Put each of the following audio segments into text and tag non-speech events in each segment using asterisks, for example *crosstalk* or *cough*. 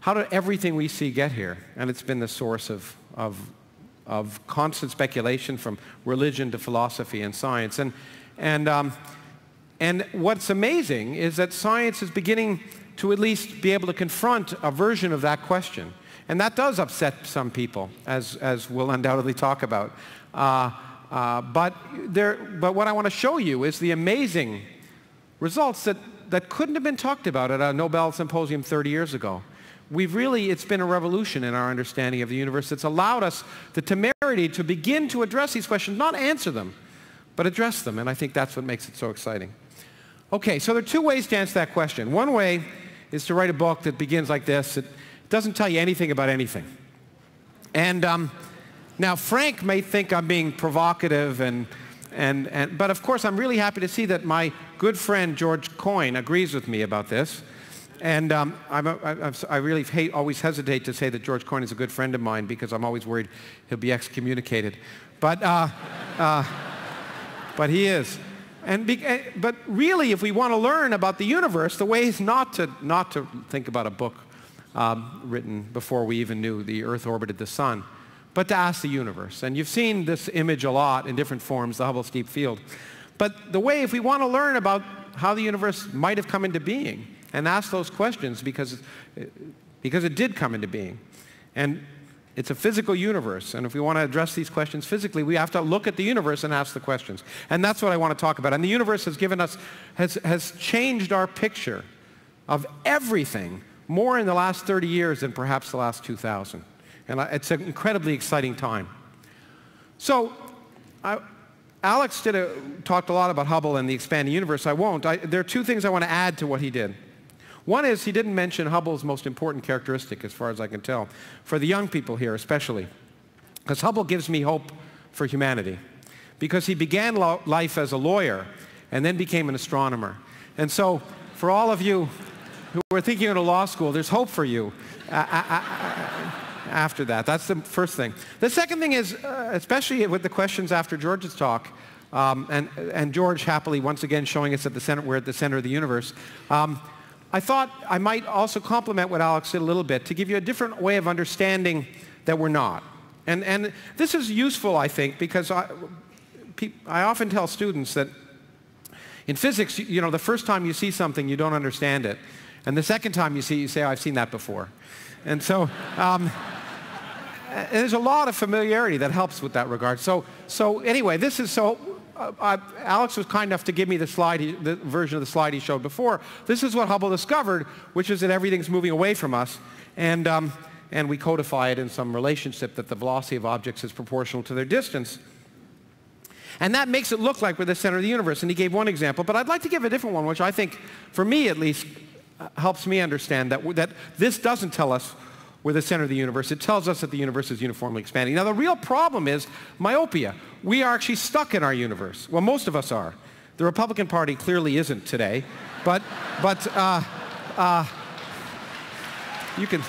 how did everything we see get here? And it's been the source of, of, of constant speculation from religion to philosophy and science. And, and, um, and what's amazing is that science is beginning to at least be able to confront a version of that question. And that does upset some people, as, as we'll undoubtedly talk about. Uh, uh, but, there, but what I want to show you is the amazing results that, that couldn't have been talked about at a Nobel Symposium 30 years ago. We've really, it's been a revolution in our understanding of the universe that's allowed us the temerity to begin to address these questions, not answer them, but address them. And I think that's what makes it so exciting. Okay, so there are two ways to answer that question. One way is to write a book that begins like this. It doesn't tell you anything about anything. And um, now Frank may think I'm being provocative, and, and, and, but of course I'm really happy to see that my good friend George Coyne agrees with me about this. And um, I'm a, I'm, I really hate, always hesitate to say that George Coyne is a good friend of mine because I'm always worried he'll be excommunicated. But, uh, uh, but he is. And be, eh, but really, if we want to learn about the universe, the way is not to, not to think about a book um, written before we even knew the Earth orbited the sun, but to ask the universe. And you've seen this image a lot in different forms, the Hubble Deep Field. But the way, if we want to learn about how the universe might have come into being, and ask those questions because, because it did come into being. And it's a physical universe, and if we want to address these questions physically, we have to look at the universe and ask the questions. And that's what I want to talk about. And the universe has given us, has, has changed our picture of everything more in the last 30 years than perhaps the last 2,000. And it's an incredibly exciting time. So, I, Alex did a, talked a lot about Hubble and the expanding universe. I won't. I, there are two things I want to add to what he did. One is he didn't mention Hubble's most important characteristic, as far as I can tell, for the young people here especially. Because Hubble gives me hope for humanity. Because he began life as a lawyer and then became an astronomer. And so for all of you who are thinking of a law school, there's hope for you after that. That's the first thing. The second thing is, uh, especially with the questions after George's talk, um, and, and George happily once again showing us at the center, we're at the center of the universe. Um, I thought I might also complement what Alex did a little bit to give you a different way of understanding that we're not. And, and this is useful, I think, because I, I often tell students that in physics, you know, the first time you see something, you don't understand it. And the second time you see it, you say, oh, I've seen that before. And so um, *laughs* and there's a lot of familiarity that helps with that regard. So, so anyway, this is so uh, Alex was kind enough to give me the slide, he, the version of the slide he showed before. This is what Hubble discovered, which is that everything's moving away from us. And, um, and we codify it in some relationship that the velocity of objects is proportional to their distance. And that makes it look like we're the center of the universe. And he gave one example, but I'd like to give a different one, which I think, for me at least, uh, helps me understand that, that this doesn't tell us we're the center of the universe. It tells us that the universe is uniformly expanding. Now, the real problem is myopia. We are actually stuck in our universe. Well, most of us are. The Republican Party clearly isn't today. But, but uh, uh, you can,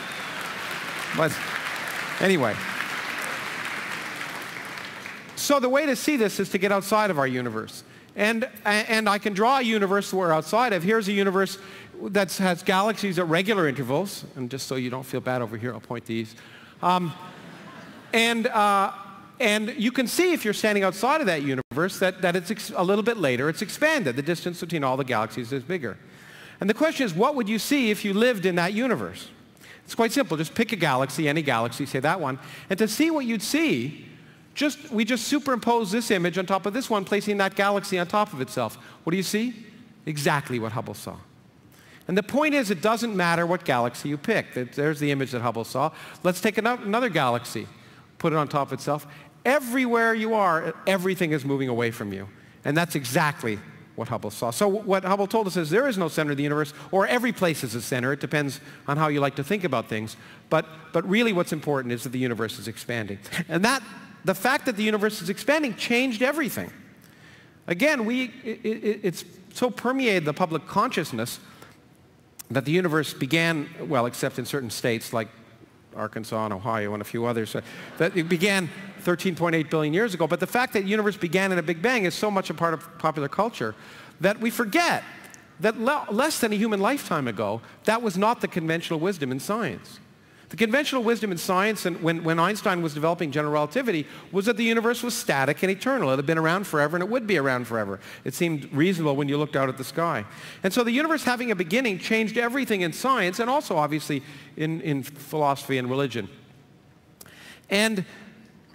but anyway. So the way to see this is to get outside of our universe. And, and I can draw a universe we're outside of. Here's a universe that has galaxies at regular intervals, and just so you don't feel bad over here, I'll point these. Um, and, uh, and you can see if you're standing outside of that universe that, that it's a little bit later, it's expanded. The distance between all the galaxies is bigger. And the question is, what would you see if you lived in that universe? It's quite simple. Just pick a galaxy, any galaxy, say that one. And to see what you'd see, just, we just superimpose this image on top of this one, placing that galaxy on top of itself. What do you see? Exactly what Hubble saw. And the point is, it doesn't matter what galaxy you pick. There's the image that Hubble saw. Let's take another galaxy, put it on top of itself. Everywhere you are, everything is moving away from you. And that's exactly what Hubble saw. So what Hubble told us is there is no center of the universe, or every place is a center. It depends on how you like to think about things. But, but really what's important is that the universe is expanding. And that, the fact that the universe is expanding changed everything. Again, we, it, it, it's so permeated the public consciousness that the universe began, well, except in certain states like Arkansas and Ohio and a few others, uh, that it began 13.8 billion years ago. But the fact that the universe began in a Big Bang is so much a part of popular culture that we forget that le less than a human lifetime ago, that was not the conventional wisdom in science. The conventional wisdom in science and when, when Einstein was developing general relativity was that the universe was static and eternal. It had been around forever and it would be around forever. It seemed reasonable when you looked out at the sky. And so the universe having a beginning changed everything in science and also obviously in, in philosophy and religion. And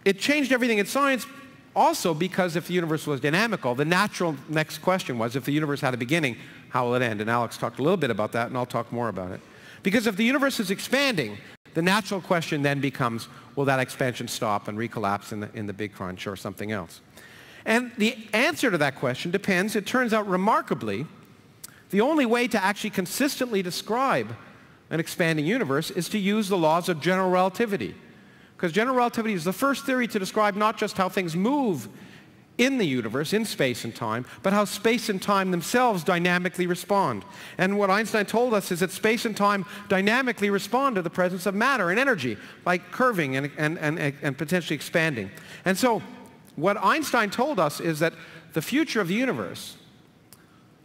it changed everything in science also because if the universe was dynamical, the natural next question was if the universe had a beginning, how will it end? And Alex talked a little bit about that and I'll talk more about it. Because if the universe is expanding, the natural question then becomes, will that expansion stop and recollapse in the, in the Big Crunch or something else? And the answer to that question depends, it turns out remarkably, the only way to actually consistently describe an expanding universe is to use the laws of general relativity. Because general relativity is the first theory to describe not just how things move in the universe, in space and time, but how space and time themselves dynamically respond. And what Einstein told us is that space and time dynamically respond to the presence of matter and energy, like curving and, and, and, and potentially expanding. And so what Einstein told us is that the future of the universe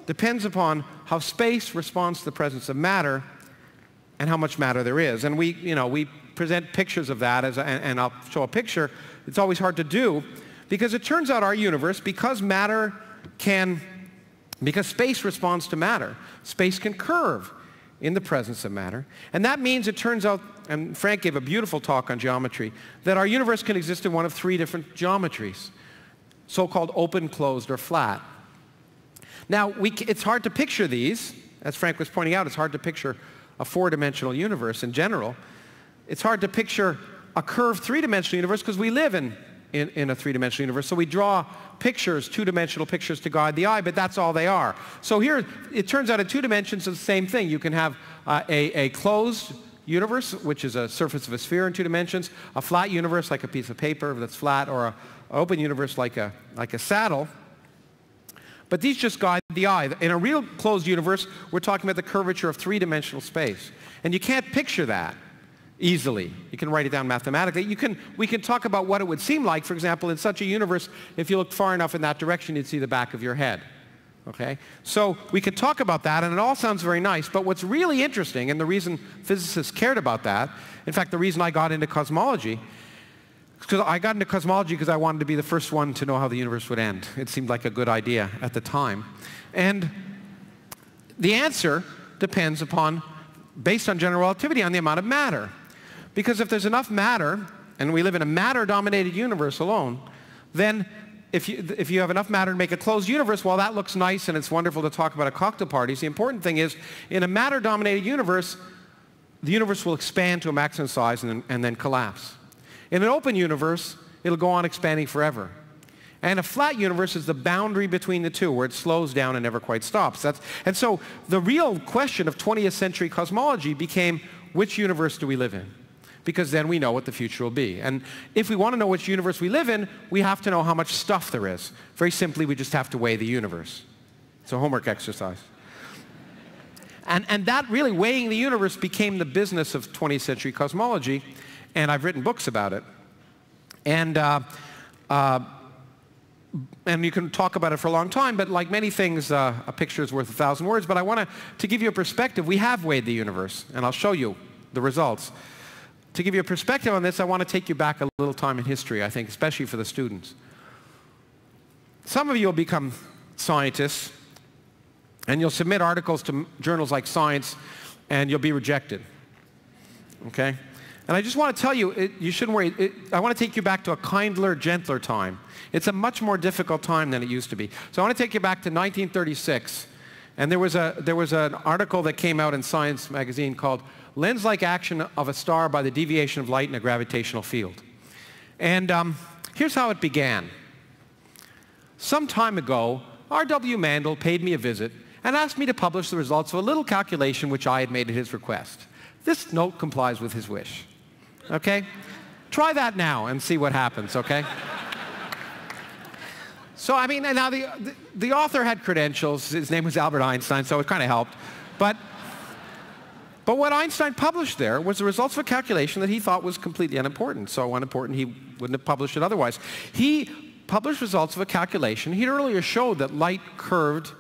depends upon how space responds to the presence of matter and how much matter there is. And we, you know, we present pictures of that, as and I'll show a picture. It's always hard to do, because it turns out our universe, because matter can, because space responds to matter, space can curve in the presence of matter. And that means it turns out, and Frank gave a beautiful talk on geometry, that our universe can exist in one of three different geometries, so-called open, closed, or flat. Now, we, it's hard to picture these. As Frank was pointing out, it's hard to picture a four-dimensional universe in general. It's hard to picture a curved three-dimensional universe because we live in in, in a three-dimensional universe. So we draw pictures, two-dimensional pictures to guide the eye, but that's all they are. So here, it turns out in two dimensions, it's the same thing. You can have uh, a, a closed universe, which is a surface of a sphere in two dimensions, a flat universe like a piece of paper that's flat, or an open universe like a, like a saddle. But these just guide the eye. In a real closed universe, we're talking about the curvature of three-dimensional space. And you can't picture that easily. You can write it down mathematically. You can, we can talk about what it would seem like. For example, in such a universe, if you looked far enough in that direction, you'd see the back of your head. Okay? So we could talk about that, and it all sounds very nice, but what's really interesting, and the reason physicists cared about that, in fact, the reason I got into cosmology, because I got into cosmology because I wanted to be the first one to know how the universe would end. It seemed like a good idea at the time. And the answer depends upon, based on general relativity, on the amount of matter. Because if there's enough matter, and we live in a matter-dominated universe alone, then if you, if you have enough matter to make a closed universe, while that looks nice and it's wonderful to talk about at cocktail parties, the important thing is in a matter-dominated universe, the universe will expand to a maximum size and then, and then collapse. In an open universe, it'll go on expanding forever. And a flat universe is the boundary between the two, where it slows down and never quite stops. That's, and so the real question of 20th century cosmology became, which universe do we live in? Because then we know what the future will be. And if we want to know which universe we live in, we have to know how much stuff there is. Very simply, we just have to weigh the universe. It's a homework exercise. And, and that really, weighing the universe, became the business of 20th century cosmology, and I've written books about it. And, uh, uh, and you can talk about it for a long time, but like many things, uh, a picture is worth a thousand words. But I want to to give you a perspective. We have weighed the universe, and I'll show you the results to give you a perspective on this, I want to take you back a little time in history, I think, especially for the students. Some of you will become scientists, and you'll submit articles to journals like Science, and you'll be rejected. Okay? And I just want to tell you, it, you shouldn't worry. It, I want to take you back to a kindler, gentler time. It's a much more difficult time than it used to be. So I want to take you back to 1936. And there was, a, there was an article that came out in Science magazine called lens-like action of a star by the deviation of light in a gravitational field. And um, here's how it began. Some time ago, R.W. Mandl paid me a visit and asked me to publish the results of a little calculation which I had made at his request. This note complies with his wish. Okay? Try that now and see what happens, okay? So, I mean, now the, the, the author had credentials. His name was Albert Einstein, so it kind of helped. But but what Einstein published there was the results of a calculation that he thought was completely unimportant. So unimportant he wouldn't have published it otherwise. He published results of a calculation. He'd earlier showed that light curved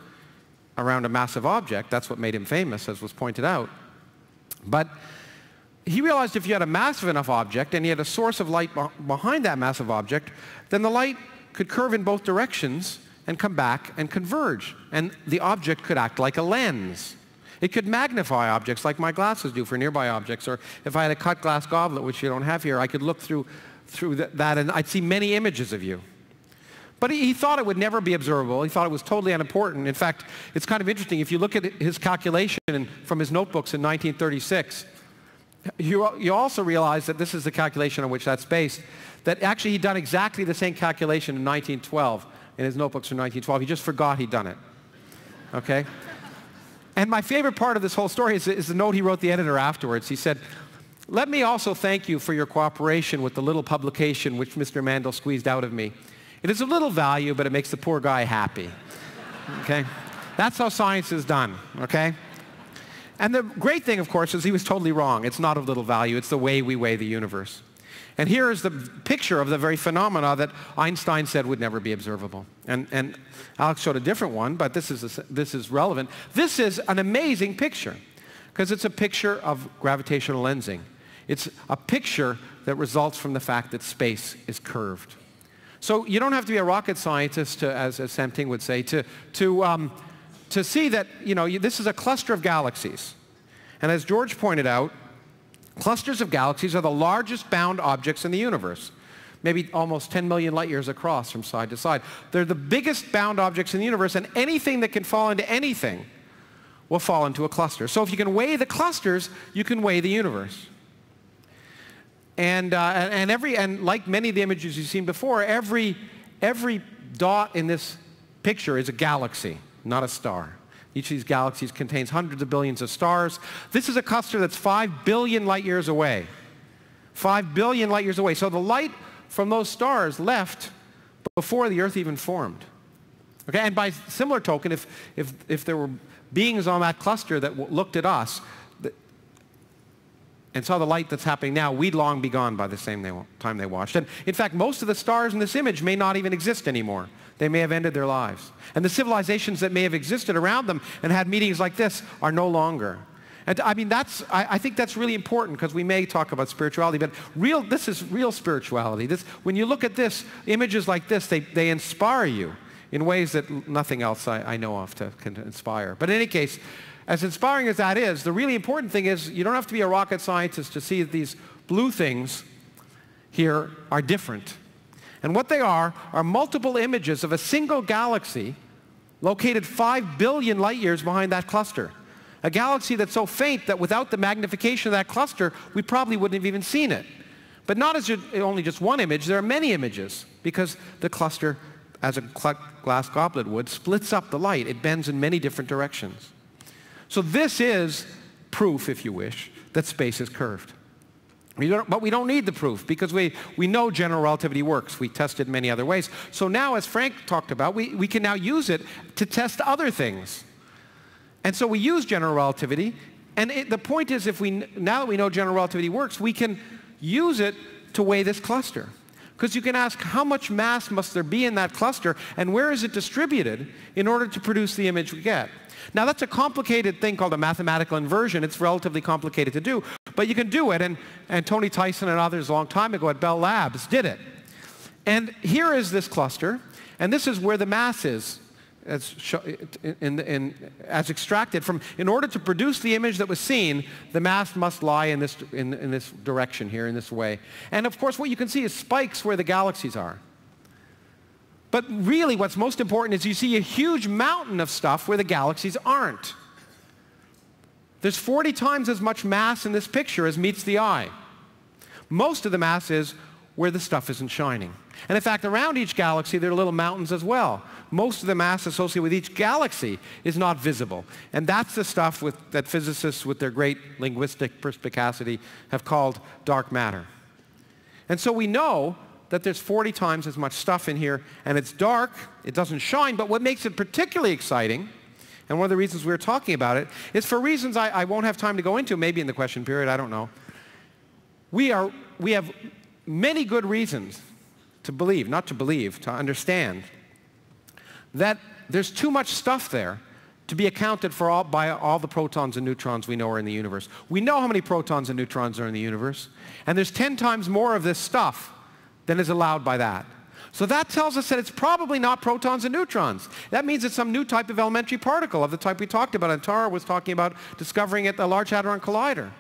around a massive object. That's what made him famous, as was pointed out. But he realized if you had a massive enough object and you had a source of light behind that massive object, then the light could curve in both directions and come back and converge. And the object could act like a lens. It could magnify objects like my glasses do for nearby objects. Or if I had a cut glass goblet, which you don't have here, I could look through, through that and I'd see many images of you. But he, he, thought it would never be observable. He thought it was totally unimportant. In fact, it's kind of interesting. If you look at his calculation from his notebooks in 1936, you, you also realize that this is the calculation on which that's based, that actually he'd done exactly the same calculation in 1912 in his notebooks from 1912. He just forgot he'd done it. Okay? And my favorite part of this whole story is, is the note he wrote the editor afterwards. He said, let me also thank you for your cooperation with the little publication which Mr. Mandl squeezed out of me. It is of little value, but it makes the poor guy happy. Okay? That's how science is done, okay? And the great thing, of course, is he was totally wrong. It's not of little value. It's the way we weigh the universe. And here is the picture of the very phenomena that Einstein said would never be observable. And, and Alex showed a different one, but this is, a, this is relevant. This is an amazing picture because it's a picture of gravitational lensing. It's a picture that results from the fact that space is curved. So you don't have to be a rocket scientist, to, as, as Sam Ting would say, to, to, um, to see that you know, this is a cluster of galaxies. And as George pointed out, clusters of galaxies are the largest bound objects in the universe, maybe almost 10 million light years across from side to side. They're the biggest bound objects in the universe, and anything that can fall into anything will fall into a cluster. So if you can weigh the clusters, you can weigh the universe. And, uh, and, every, and like many of the images you've seen before, every, every dot in this picture is a galaxy, not a star. Each of these galaxies contains hundreds of billions of stars. This is a cluster that's 5 billion light years away. 5 billion light years away. So the light from those stars left before the Earth even formed. Okay, and by similar token, if, if, if there were beings on that cluster that looked at us, and saw the light that's happening now, we'd long be gone by the same they, time they watched. And in fact, most of the stars in this image may not even exist anymore. They may have ended their lives. And the civilizations that may have existed around them and had meetings like this are no longer. And I mean, that's, I, I think that's really important because we may talk about spirituality, but real, this is real spirituality. This, when you look at this, images like this, they, they inspire you in ways that nothing else I, I know of to, can inspire. But in any case, as inspiring as that is, the really important thing is you don't have to be a rocket scientist to see that these blue things here are different. And what they are are multiple images of a single galaxy located 5 billion light years behind that cluster. A galaxy that's so faint that without the magnification of that cluster, we probably wouldn't have even seen it. But not as only just one image, there are many images because the cluster, as a glass goblet would, splits up the light. It bends in many different directions. So this is proof, if you wish, that space is curved. We but we don't need the proof because we, we know general relativity works. We tested many other ways. So now, as Frank talked about, we, we can now use it to test other things. And so we use general relativity. And it, the point is, if we, now that we know general relativity works, we can use it to weigh this cluster. Because you can ask how much mass must there be in that cluster and where is it distributed in order to produce the image we get. Now that's a complicated thing called a mathematical inversion. It's relatively complicated to do, but you can do it. And, and Tony Tyson and others a long time ago at Bell Labs did it. And here is this cluster, and this is where the mass is as, in, in, as extracted from, in order to produce the image that was seen, the mass must lie in this, in, in this direction here, in this way. And of course, what you can see is spikes where the galaxies are. But really what's most important is you see a huge mountain of stuff where the galaxies aren't. There's 40 times as much mass in this picture as meets the eye. Most of the mass is where the stuff isn't shining. And in fact, around each galaxy, there are little mountains as well. Most of the mass associated with each galaxy is not visible. And that's the stuff with, that physicists, with their great linguistic perspicacity, have called dark matter. And so we know that there's 40 times as much stuff in here, and it's dark, it doesn't shine, but what makes it particularly exciting, and one of the reasons we are talking about it, is for reasons I, I won't have time to go into, maybe in the question period, I don't know. We, are, we have many good reasons to believe, not to believe, to understand, that there's too much stuff there to be accounted for all, by all the protons and neutrons we know are in the universe. We know how many protons and neutrons are in the universe, and there's 10 times more of this stuff than is allowed by that. So that tells us that it's probably not protons and neutrons. That means it's some new type of elementary particle of the type we talked about, and Tara was talking about discovering at the Large Hadron Collider.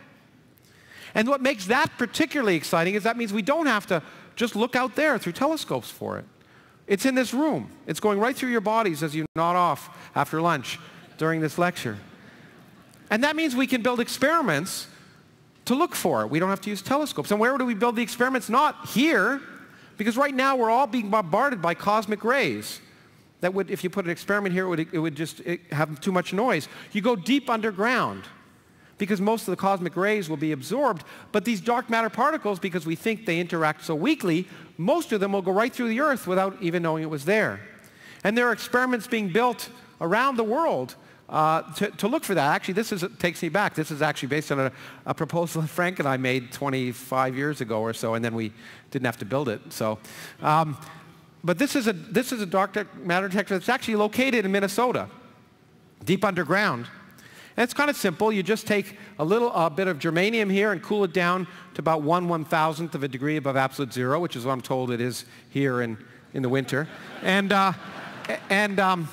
And what makes that particularly exciting is that means we don't have to just look out there through telescopes for it. It's in this room. It's going right through your bodies as you nod off after lunch during this lecture. And that means we can build experiments to look for it. We don't have to use telescopes. And where do we build the experiments? Not here, because right now we're all being bombarded by cosmic rays. That would, if you put an experiment here, it would, it would just it have too much noise. You go deep underground because most of the cosmic rays will be absorbed. But these dark matter particles, because we think they interact so weakly, most of them will go right through the Earth without even knowing it was there. And there are experiments being built around the world uh, to, to, look for that. Actually, this is, takes me back. This is actually based on a, a, proposal *laughs* that Frank and I made 25 years ago or so, and then we didn't have to build it. So, um, but this is, a, this is a dark matter detector that's actually located in Minnesota, deep underground. And it's kind of simple. You just take a little uh, bit of germanium here and cool it down to about one one-thousandth of a degree above absolute zero, which is what I'm told it is here in, in the winter. And, uh, and um,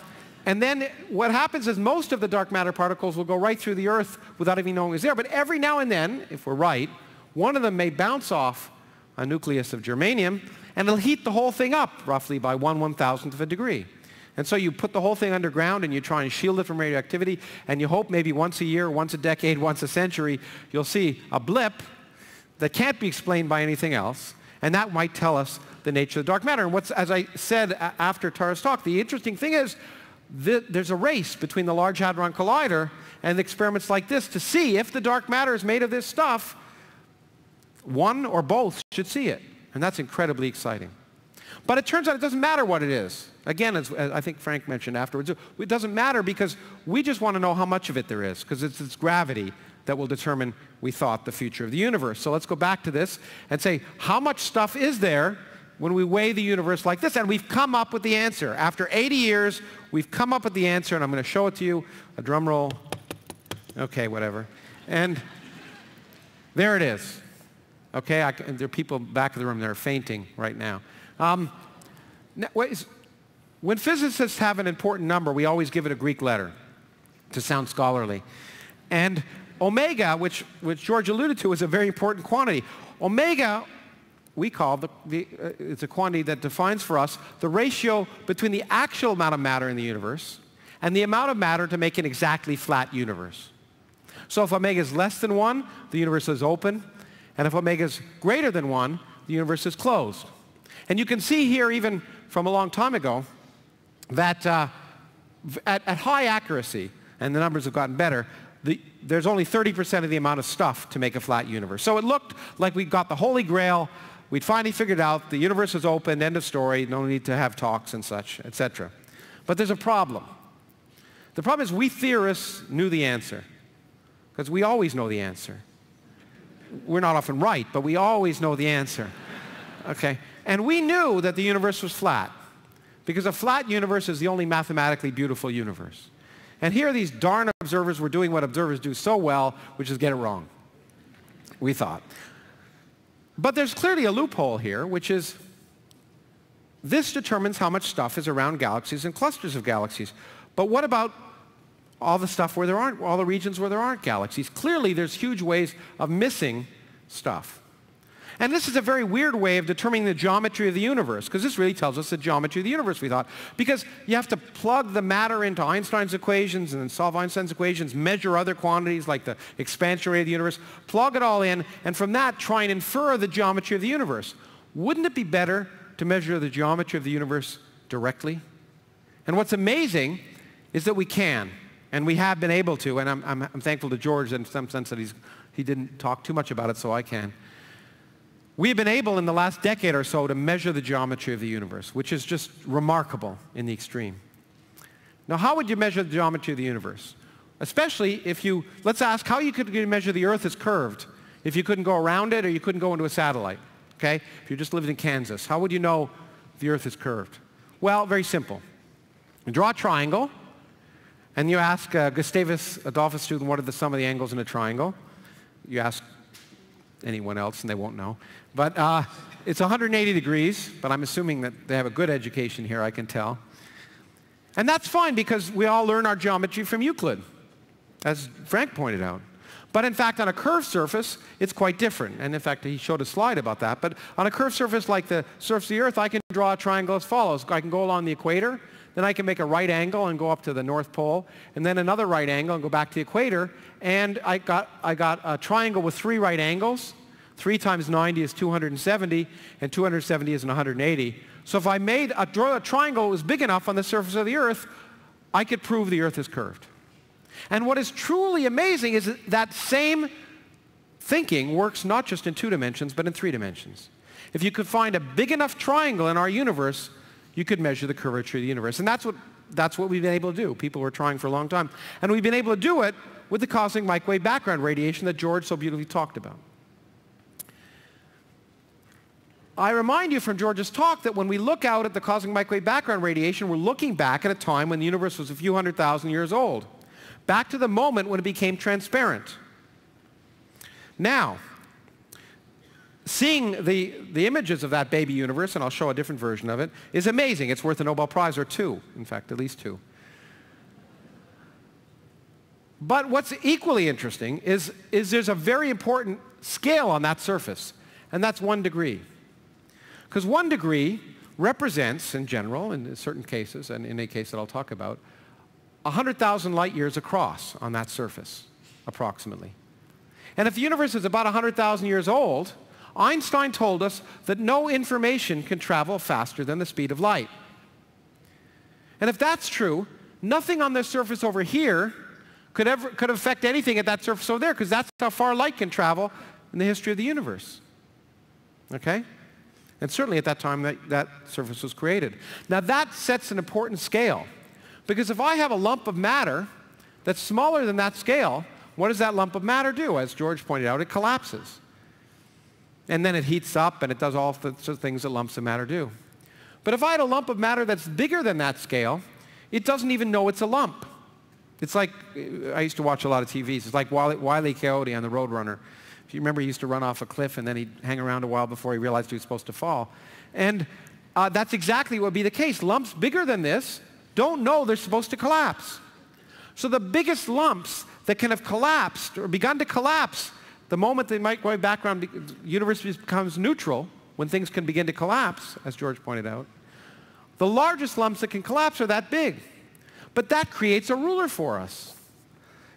and then what happens is most of the dark matter particles will go right through the Earth without even knowing it's there. But every now and then, if we're right, one of them may bounce off a nucleus of germanium, and it'll heat the whole thing up roughly by one one-thousandth of a degree. And so you put the whole thing underground and you try and shield it from radioactivity, and you hope maybe once a year, once a decade, once a century, you'll see a blip that can't be explained by anything else, and that might tell us the nature of the dark matter. And what's, as I said after Tara's talk, the interesting thing is there's a race between the Large Hadron Collider and experiments like this to see if the dark matter is made of this stuff, one or both should see it. And that's incredibly exciting. But it turns out it doesn't matter what it is. Again, as, as I think Frank mentioned afterwards, it doesn't matter because we just want to know how much of it there is, because it's its gravity that will determine, we thought, the future of the universe. So let's go back to this and say, how much stuff is there when we weigh the universe like this. And we've come up with the answer. After 80 years, we've come up with the answer, and I'm going to show it to you. A drum roll. Okay, whatever. And there it is. Okay, I, there are people back of the room that are fainting right now. Um, now when physicists have an important number, we always give it a Greek letter to sound scholarly. And omega, which, which George alluded to, is a very important quantity. Omega we call the, the uh, it's a quantity that defines for us the ratio between the actual amount of matter in the universe and the amount of matter to make an exactly flat universe. So if omega is less than 1, the universe is open. And if omega is greater than 1, the universe is closed. And you can see here, even from a long time ago, that uh, at, at, high accuracy, and the numbers have gotten better, the, there's only 30% of the amount of stuff to make a flat universe. So it looked like we got the holy grail We'd finally figured out the universe is open, end of story, no need to have talks and such, etc. But there's a problem. The problem is we theorists knew the answer because we always know the answer. We're not often right, but we always know the answer. *laughs* Okay? And we knew that the universe was flat because a flat universe is the only mathematically beautiful universe. And here these darn observers were doing what observers do so well, which is get it wrong. We thought. But there's clearly a loophole here, which is this determines how much stuff is around galaxies and clusters of galaxies. But what about all the stuff where there aren't, all the regions where there aren't galaxies? Clearly, there's huge ways of missing stuff. And this is a very weird way of determining the geometry of the universe, because this really tells us the geometry of the universe, we thought. Because you have to plug the matter into Einstein's equations and then solve Einstein's equations, measure other quantities like the expansion rate of the universe, plug it all in, and from that try and infer the geometry of the universe. Wouldn't it be better to measure the geometry of the universe directly? And what's amazing is that we can, and we have been able to, and I'm, I'm, I'm thankful to George in some sense that he's, he didn't talk too much about it, so I can. We have been able in the last decade or so to measure the geometry of the universe, which is just remarkable in the extreme. Now, how would you measure the geometry of the universe? Especially if you, let's ask how you could measure the Earth is curved if you couldn't go around it or you couldn't go into a satellite, okay? If you just lived in Kansas, how would you know the Earth is curved? Well, very simple. You draw a triangle, And you ask a Gustavus Adolphus student, what are the sum of the angles in a triangle? You ask anyone else and they won't know. But uh, it's 180 degrees, but I'm assuming that they have a good education here, I can tell. And that's fine because we all learn our geometry from Euclid, as Frank pointed out. But in fact, on a curved surface, it's quite different. And in fact, he showed a slide about that. But on a curved surface like the surface of the Earth, I can draw a triangle as follows. I can go along the equator, then I can make a right angle and go up to the North Pole, and then another right angle and go back to the equator. And I got, I got a triangle with three right angles. 3 times 90 is 270, and 270 is 180. So if I made a, draw a triangle that was big enough on the surface of the Earth, I could prove the Earth is curved. And what is truly amazing is that, that same thinking works not just in two dimensions, but in three dimensions. If you could find a big enough triangle in our universe, you could measure the curvature of the universe. And that's what, that's what we've been able to do. People were trying for a long time. And we've been able to do it with the cosmic microwave background radiation that George so beautifully talked about. I remind you from George's talk that when we look out at the cosmic microwave background radiation, we're looking back at a time when the universe was a few hundred thousand years old. Back to the moment when it became transparent. Now, seeing the, the images of that baby universe, and I'll show a different version of it, is amazing. It's worth a Nobel Prize or two, in fact, at least two. But what's equally interesting is, is there's a very important scale on that surface, and that's one degree. Because one degree represents, in general, in certain cases, and in a case that I'll talk about, 100,000 light years across on that surface, approximately. And if the universe is about 100,000 years old, Einstein told us that no information can travel faster than the speed of light. And if that's true, nothing on this surface over here could, ever, could affect anything at that surface over there because that's how far light can travel in the history of the universe. Okay? And certainly at that time that, that surface was created. Now that sets an important scale because if I have a lump of matter that's smaller than that scale, what does that lump of matter do? As George pointed out, it collapses. And then it heats up and it does all the things that lumps of matter do. But if I had a lump of matter that's bigger than that scale, it doesn't even know it's a lump. It's like, I used to watch a lot of TVs. It's like Wile, Wile E. Coyote on the Roadrunner. If you remember, he used to run off a cliff and then he'd hang around a while before he realized he was supposed to fall. And uh, that's exactly what would be the case. Lumps bigger than this don't know they're supposed to collapse. So the biggest lumps that can have collapsed or begun to collapse the moment the microwave background universe becomes neutral, when things can begin to collapse, as George pointed out, the largest lumps that can collapse are that big. But that creates a ruler for us.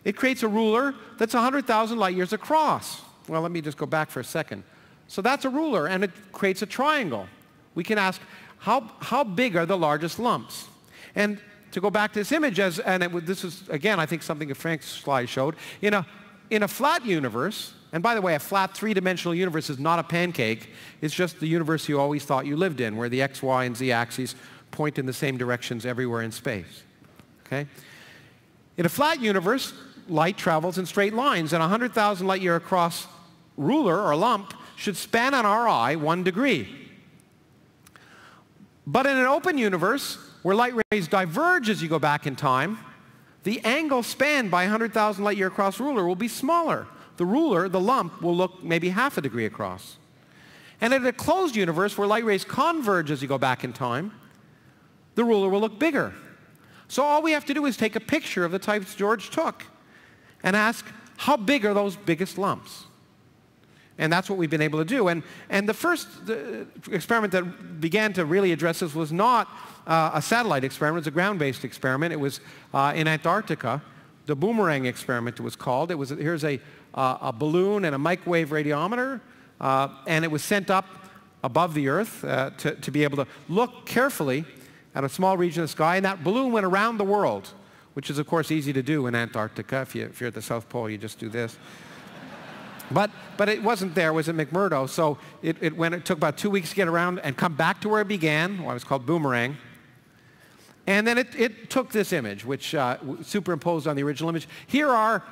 It creates a ruler that's 100,000 light years across. Well, let me just go back for a second. So that's a ruler, and it creates a triangle. We can ask, how, how big are the largest lumps? And to go back to this image, as, and it, this is, again, I think something that Frank's slide showed, in a, in a flat universe, and by the way, a flat three-dimensional universe is not a pancake. It's just the universe you always thought you lived in, where the x, y, and z axes point in the same directions everywhere in space. Okay? In a flat universe, light travels in straight lines, and a 100,000 light year across ruler or lump should span on our eye one degree. But in an open universe, where light rays diverge as you go back in time, the angle spanned by 100,000 light year across ruler will be smaller the ruler, the lump, will look maybe half a degree across. And in a closed universe where light rays converge as you go back in time, the ruler will look bigger. So all we have to do is take a picture of the types George took and ask, how big are those biggest lumps? And that's what we've been able to do. And, and the first the experiment that began to really address this was not uh, a satellite experiment. It was a ground-based experiment. It was uh, in Antarctica. The boomerang experiment it was called. It was, here's a, uh, a balloon and a microwave radiometer, uh, and it was sent up above the Earth uh, to, to be able to look carefully at a small region of sky, and that balloon went around the world, which is, of course, easy to do in Antarctica. If, you, if you're at the South Pole, you just do this. But, but it wasn't there, it was at McMurdo, so it, it, went, it took about two weeks to get around and come back to where it began, what was called boomerang. And then it, it took this image, which uh, superimposed on the original image. Here are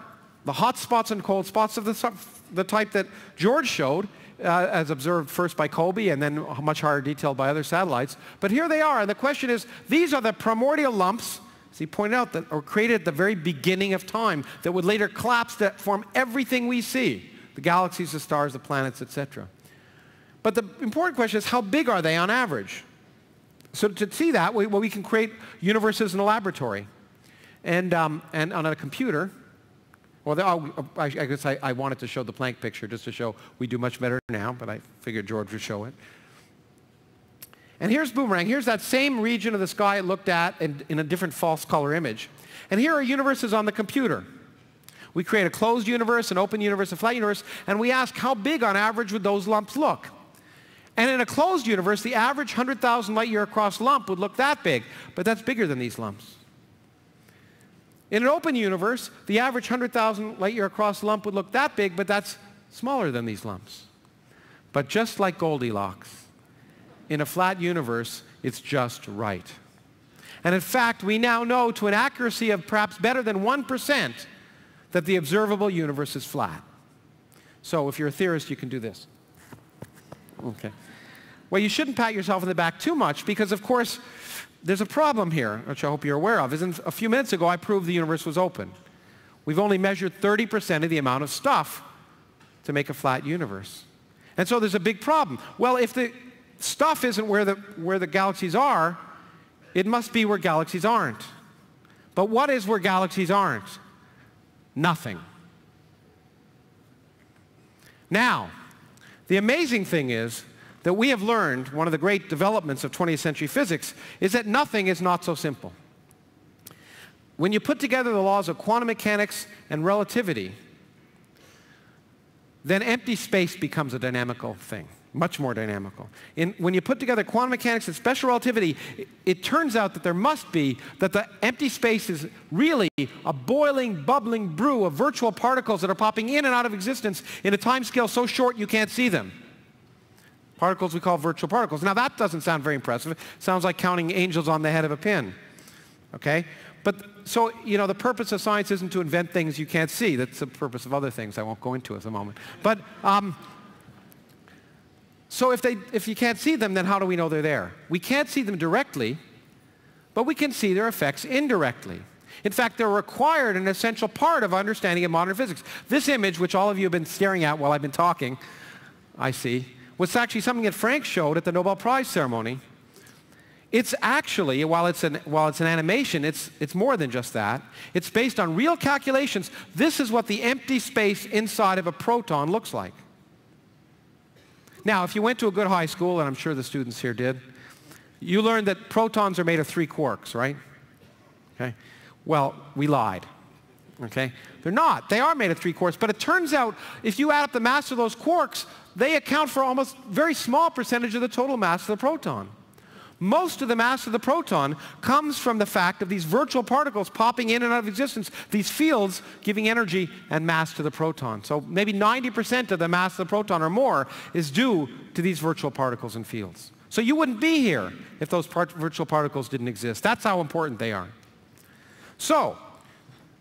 the hot spots and cold spots of the, the type that George showed, uh, as observed first by COBE and then much higher detail by other satellites. But here they are, and the question is, these are the primordial lumps as he pointed out, that were created at the very beginning of time that would later collapse to form everything we see, the galaxies, the stars, the planets, etc. But the important question is how big are they on average? So to see that, we, well, we can create universes in a laboratory and, um, and on a computer. Well, oh, I, guess I, I wanted to show the Planck picture just to show we do much better now, but I figured George would show it. And here's Boomerang. Here's that same region of the sky looked at in, in, a different false color image. And here are universes on the computer. We create a closed universe, an open universe, a flat universe, and we ask how big on average would those lumps look? And in a closed universe, the average 100,000 light year across lump would look that big, but that's bigger than these lumps. In an open universe, the average 100,000 light year across lump would look that big, but that's smaller than these lumps. But just like Goldilocks, in a flat universe, it's just right. And in fact, we now know to an accuracy of perhaps better than 1% that the observable universe is flat. So if you're a theorist, you can do this. Okay. Well, you shouldn't pat yourself on the back too much because, of course, there's a problem here, which I hope you're aware of. Isn't a few minutes ago, I proved the universe was open. We've only measured 30% of the amount of stuff to make a flat universe. And so there's a big problem. Well, if the stuff isn't where the, where the galaxies are, it must be where galaxies aren't. But what is where galaxies aren't? Nothing. Now, the amazing thing is that we have learned, one of the great developments of 20th century physics, is that nothing is not so simple. When you put together the laws of quantum mechanics and relativity, then empty space becomes a dynamical thing much more dynamical. In, when you put together quantum mechanics and special relativity, it, it, turns out that there must be, that the empty space is really a boiling, bubbling brew of virtual particles that are popping in and out of existence in a time scale so short you can't see them. Particles we call virtual particles. Now that doesn't sound very impressive. It sounds like counting angels on the head of a pin. Okay? But so, you know, the purpose of science isn't to invent things you can't see. That's the purpose of other things I won't go into at the moment. But um, so if, they, if you can't see them, then how do we know they're there? We can't see them directly, but we can see their effects indirectly. In fact, they're required an essential part of understanding of modern physics. This image, which all of you have been staring at while I've been talking, I see, was actually something that Frank showed at the Nobel Prize ceremony. It's actually, while it's an, while it's an animation, it's, it's more than just that. It's based on real calculations. This is what the empty space inside of a proton looks like. Now, if you went to a good high school, and I'm sure the students here did, you learned that protons are made of three quarks, right? Okay. Well, we lied. Okay? They're not. They are made of three quarks, but it turns out if you add up the mass of those quarks, they account for almost very small percentage of the total mass of the proton. Most of the mass of the proton comes from the fact of these virtual particles popping in and out of existence, these fields giving energy and mass to the proton. So maybe 90% of the mass of the proton or more is due to these virtual particles and fields. So you wouldn't be here if those part virtual particles didn't exist. That's how important they are. So,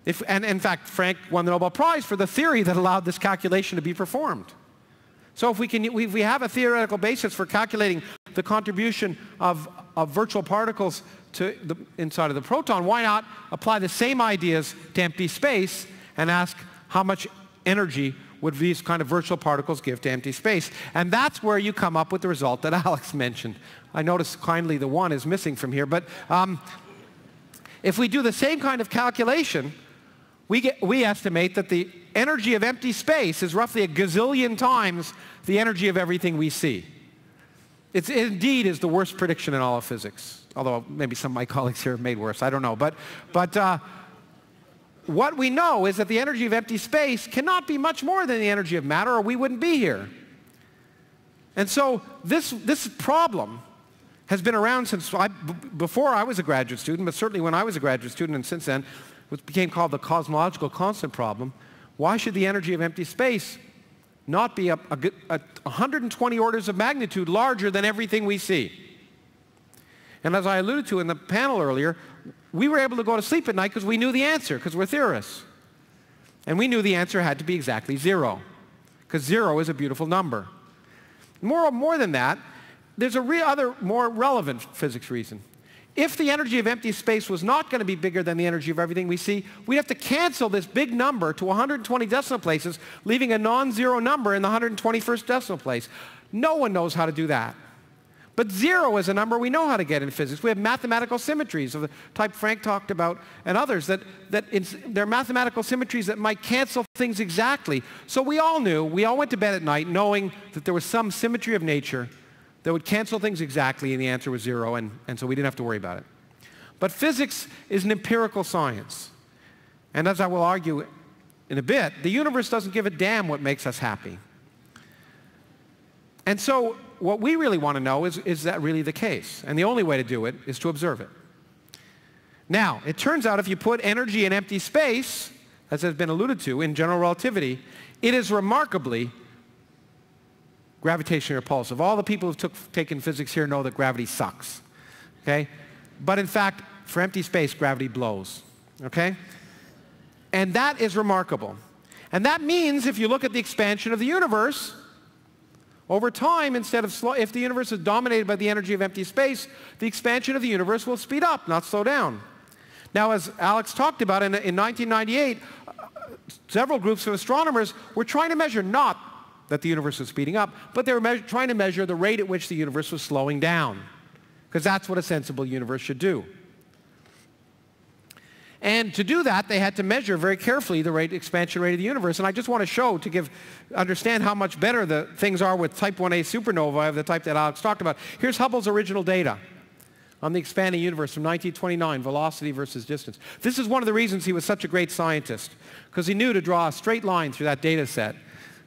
if, and in fact, Frank won the Nobel Prize for the theory that allowed this calculation to be performed. So if we, can, if we have a theoretical basis for calculating the contribution of, of virtual particles to the inside of the proton, why not apply the same ideas to empty space and ask how much energy would these kind of virtual particles give to empty space? And that's where you come up with the result that *laughs* Alex mentioned. I notice kindly the one is missing from here, but um, if we do the same kind of calculation, we, get, we estimate that the energy of empty space is roughly a gazillion times the energy of everything we see. It's, it indeed is the worst prediction in all of physics, although maybe some of my *laughs* colleagues here have made worse. I don't know. But, but uh, what we know is that the energy of empty space cannot be much more than the energy of matter, or we wouldn't be here. And so this, this problem has been around since before I was a graduate student, but certainly when I was a graduate student and since then, which became called the cosmological constant problem. Why should the energy of empty space not be a, a, a 120 orders of magnitude larger than everything we see. And as I alluded to in the panel earlier, we were able to go to sleep at night because we knew the answer, because we're theorists. And we knew the answer had to be exactly zero, because zero is a beautiful number. More, more than that, there's a real other more relevant physics reason. If the energy of empty space was not going to be bigger than the energy of everything we see, we'd have to cancel this big number to 120 decimal places, leaving a non-zero number in the 121st decimal place. No one knows how to do that. But zero is a number we know how to get in physics. We have mathematical symmetries of the type Frank talked about and others that, that they're mathematical symmetries that might cancel things exactly. So we all knew, we all went to bed at night knowing that there was some symmetry of nature that would cancel things exactly and the answer was zero and, and so we didn't have to worry about it. But physics is an empirical science. And as I will argue in a bit, the universe doesn't give a damn what makes us happy. And so what we really want to know is, is that really the case? And the only way to do it is to observe it. Now, it turns out if you put energy in empty space, as has been alluded to in general relativity, it is remarkably gravitationally repulsive. All the people who've took, taken physics here know that gravity sucks. Okay? But in fact, for empty space, gravity blows. Okay? And that is remarkable. And that means if you look at the expansion of the universe, over time, instead of slow, if the universe is dominated by the energy of empty space, the expansion of the universe will speed up, not slow down. Now, as Alex talked about in, in 1998, uh, several groups of astronomers were trying to measure not that the universe was speeding up, but they were trying to measure the rate at which the universe was slowing down, because that's what a sensible universe should do. And to do that, they had to measure very carefully the rate, expansion rate of the universe. And I just want to show, to give, understand how much better the things are with type 1a supernovae of the type that Alex talked about. Here's Hubble's original data on the expanding universe from 1929, velocity versus distance. This is one of the reasons he was such a great scientist, because he knew to draw a straight line through that data set.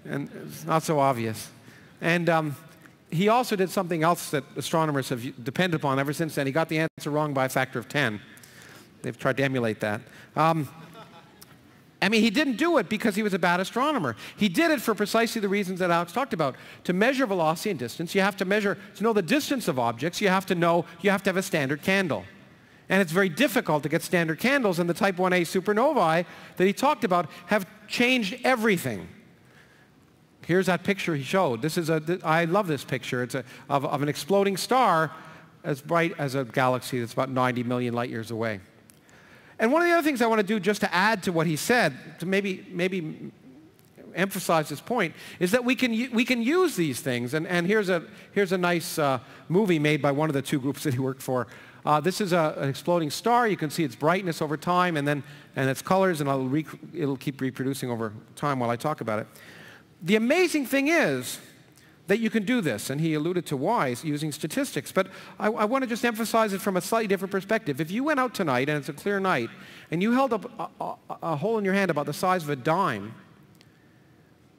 And it's not so obvious. And um, he also did something else that astronomers have depended upon ever since then. He got the answer wrong by a factor of 10. They've tried to emulate that. Um, I mean, he didn't do it because he was a bad astronomer. He did it for precisely the reasons that Alex talked about. To measure velocity and distance, you have to measure, to know the distance of objects, you have to know, you have to have a standard candle. And it's very difficult to get standard candles, and the type 1a supernovae that he talked about have changed everything. Here's that picture he showed. This is a, I love this picture. It's a, of, of an exploding star as bright as a galaxy that's about 90 million light years away. And one of the other things I want to do just to add to what he said, to maybe, maybe emphasize this point, is that we can, we can use these things. And, and here's, a, here's a nice uh, movie made by one of the two groups that he worked for. Uh, this is a, an exploding star. You can see its brightness over time and then and its colors, and it'll, it'll keep reproducing over time while I talk about it. The amazing thing is that you can do this. And he alluded to why using statistics. But I, I want to just emphasize it from a slightly different perspective. If you went out tonight and it's a clear night and you held up a, a, a hole in your hand about the size of a dime,